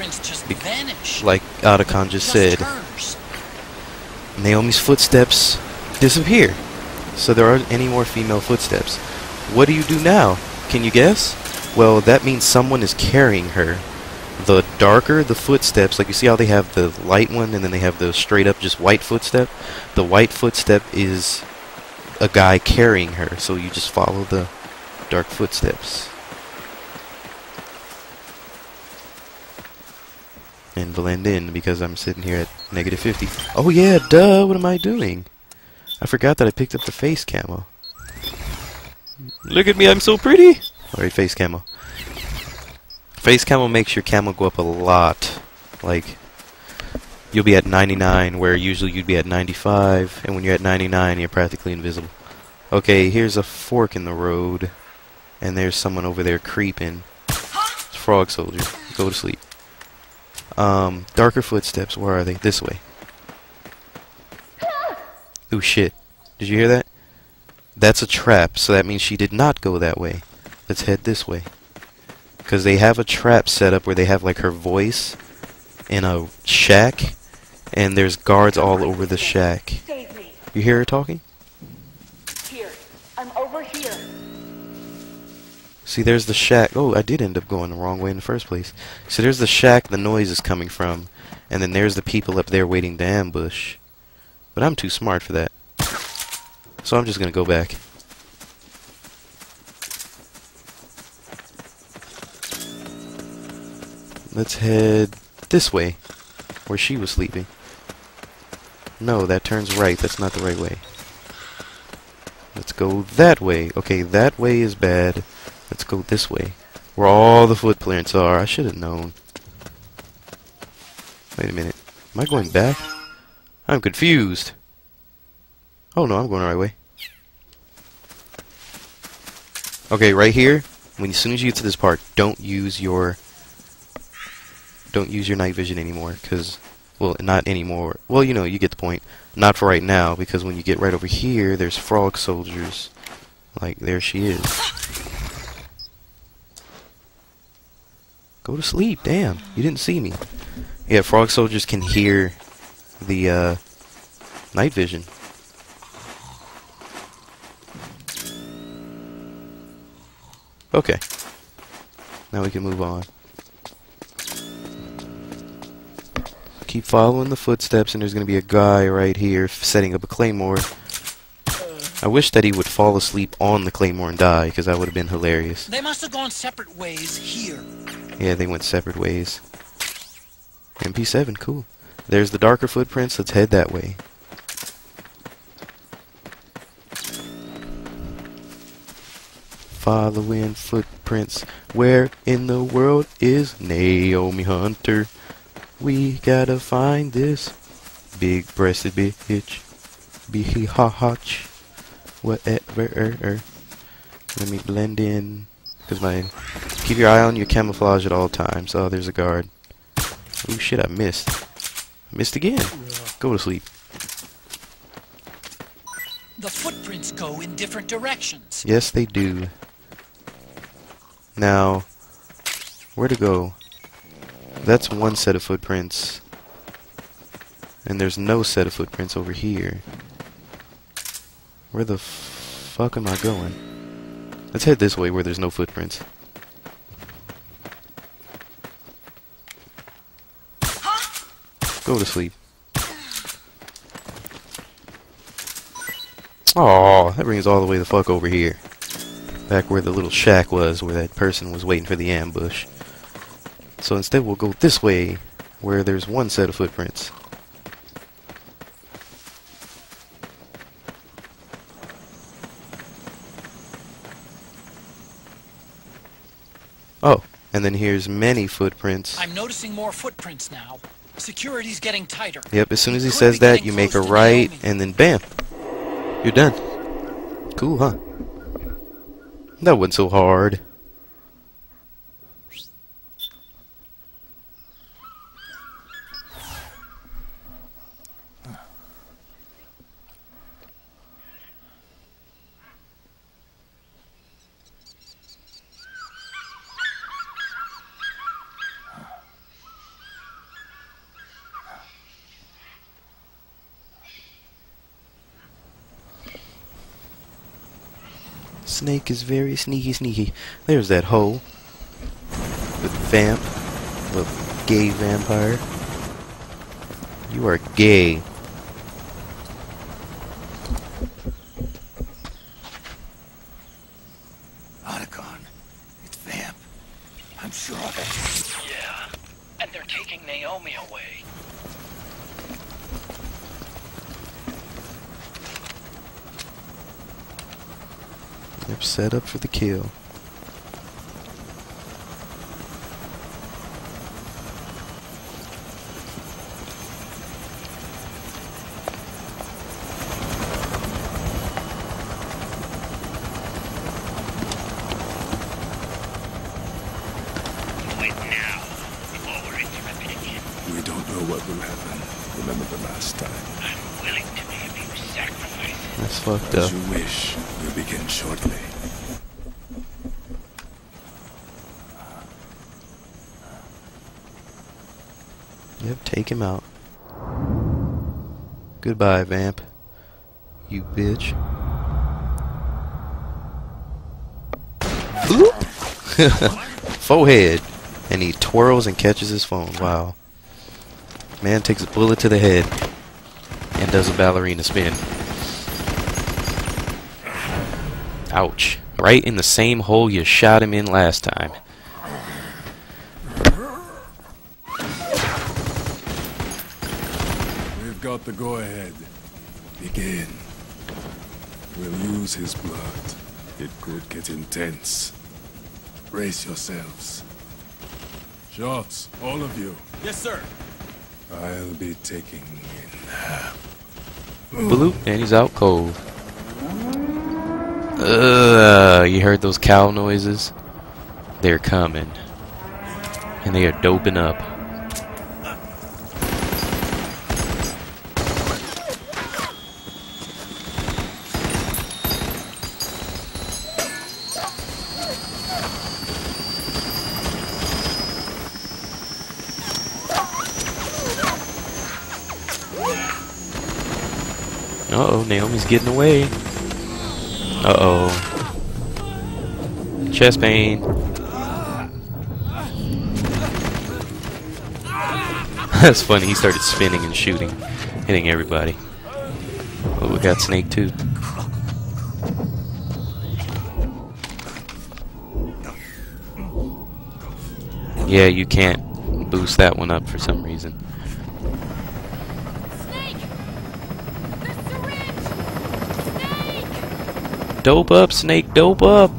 footprints just vanish. Like Otacon just Just said, hers. Naomi's footsteps disappear. So there aren't any more female footsteps. What do you do now? Can you guess? Well, that means someone is carrying her. The darker the footsteps, like you see how they have the light one and then they have the straight up just white footstep? The white footstep is a guy carrying her, so you just follow the dark footsteps. And blend in because I'm sitting here at negative 50. Oh yeah, duh, what am I doing? I forgot that I picked up the face camo. Look at me, I'm so pretty! Alright, face camo. Face camo makes your camo go up a lot. Like, you'll be at 99, where usually you'd be at 95, and when you're at 99, you're practically invisible. Okay, here's a fork in the road, and there's someone over there creeping. It's Frog Soldier. Go to sleep. Um, darker footsteps, where are they? This way. Ooh, shit. Did you hear that? That's a trap, so that means she did not go that way. Let's head this way. Because they have a trap set up where they have, like, her voice in a shack, and there's guards all over the shack. You hear her talking? See, there's the shack. Oh, I did end up going the wrong way in the first place. So there's the shack the noise is coming from, and then there's the people up there waiting to ambush. But I'm too smart for that. So I'm just gonna go back. Let's head this way, where she was sleeping. No, that turns right. That's not the right way. Let's go that way. Okay, that way is bad. Go this way. Where all the footprints are. I should have known. Wait a minute. Am I going back? I'm confused. Oh no, I'm going the right way. Okay, right here, when as soon as you get to this part, don't use your don't use your night vision anymore, because well, not anymore. Well, you know, you get the point. Not for right now, because when you get right over here, there's frog soldiers. Like there she is. Go to sleep, damn. You didn't see me. Yeah, frog soldiers can hear the uh, night vision. Okay. Now we can move on. Keep following the footsteps, and there's going to be a guy right here setting up a claymore. I wish that he would fall asleep on the claymore and die, because that would have been hilarious. They must have gone separate ways here. Yeah, they went separate ways. MP7, cool. There's the darker footprints. Let's head that way. Following footprints. Where in the world is Naomi Hunter? We gotta find this big breasted bitch. Be he ha hotch. Whatever. Let me blend in. Cause my keep your eye on your camouflage at all times. Oh, there's a guard. Oh shit, I missed. Missed again. Go to sleep. The footprints go in different directions. Yes, they do. Now, where to go? That's one set of footprints. And there's no set of footprints over here. Where the fuck am I going? Let's head this way where there's no footprints. Go to sleep. Oh, that brings all the way the fuck over here. Back where the little shack was, where that person was waiting for the ambush. So instead we'll go this way, where there's one set of footprints. Oh, and then here's many footprints. I'm noticing more footprints now. Security's getting tighter. Yep, as soon as he Could says that, you make a right, Naomi. and then bam. You're done. Cool, huh? That wasn't so hard. Snake is very sneaky, sneaky. There's that hole. With vamp. Little gay vampire. You are gay. Otacon, it's Vamp. I'm sure of it. Yeah. And they're taking Naomi away. Yep, set up for the kill. Wait now, before we're again. We don't know what will happen. Remember the last time. I'm willing to be a few sacrifices. That's fucked As up. you wish. We'll begin shortly. Yep, take him out. Goodbye, Vamp. You bitch. Oop! Forehead. And he twirls and catches his phone. Wow. Man takes a bullet to the head and does a ballerina spin. Ouch. Right in the same hole you shot him in last time. We've got the go-ahead. Begin. We'll use his blood. It could get intense. Brace yourselves. Shots, all of you. Yes, sir. I'll be taking in Bloop, and he's out cold. Ugh, you heard those cow noises? They're coming. And they are doping up. Uh oh, Naomi's getting away. Uh oh. Chest pain. That's funny, he started spinning and shooting, hitting everybody. Oh, we got Snake too. Yeah, you can't boost that one up for some reason. Snake! The syringe! Snake! Dope up, Snake, dope up!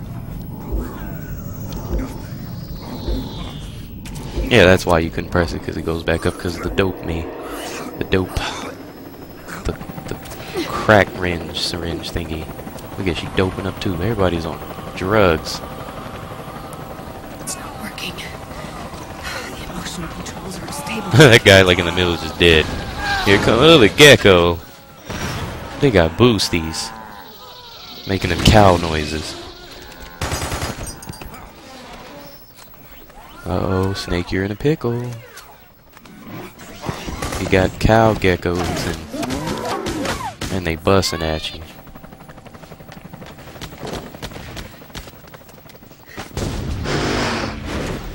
Yeah, that's why you couldn't press it, because it goes back up because of the dope me. The dope. The, the crack syringe, syringe thingy. Look at she doping up too. Everybody's on drugs. It's not working. The emotion controls are unstable. that guy like in the middle is just dead. Here comes oh, the gecko. They got boosties. Making them cow noises. Uh oh, Snake, you're in a pickle. You got cow geckos and and they busting at you.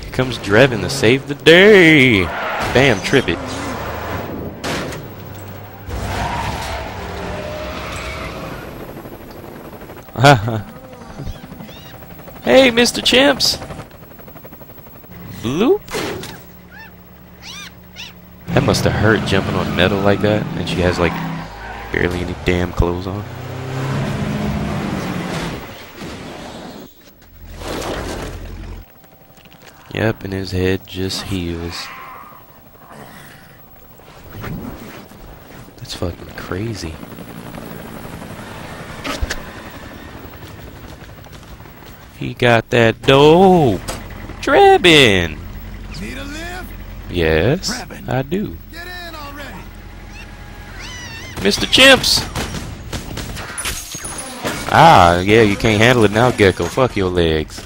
Here comes Drebin to save the day. Bam, trip it. hey, Mr. Chimps. Bloop. That must have hurt jumping on metal like that. And she has like barely any damn clothes on. Yep, and his head just heals. That's fucking crazy. He got that dope. Drebin. Need a lift? Yes, Drebin. I do. Get in already! Mr. Chimps. Ah, yeah, you can't handle it now, Gecko. Fuck your legs.